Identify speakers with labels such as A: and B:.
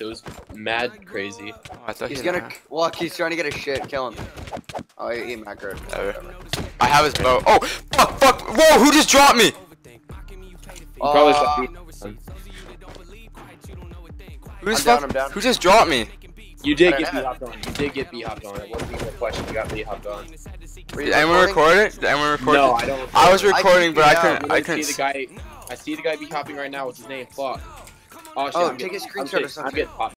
A: It was mad crazy.
B: Oh, I thought
C: He's
B: he
C: gonna
B: had-
C: walk. He's trying to get a shit. Kill him. Oh, he, he macroed.
B: Whatever. I have his bow. Oh, fuck, fuck. Whoa, who just dropped me?
A: You probably
C: Uh,
A: saw me.
B: Who just,
C: I'm down,
B: fuck-
C: down.
B: who just dropped me?
A: You did get
C: know.
A: bhopped on. You did get bhopped on. It wasn't even a question. You got B hopped on.
C: Were you
B: Did anyone
C: recording?
B: record it? Did anyone record
A: No,
B: it?
A: I don't.
B: I was
C: I
B: recording, but I
C: yeah,
B: couldn't. I
A: I
B: couldn't.
A: see the guy. I see the guy bhopping right now. What's his name? Fuck. Oh shit.
C: Oh,
A: I'm
C: take
A: getting-
C: a
A: I'm
C: screenshot or
A: getting- I'm
C: something.
A: getting popped.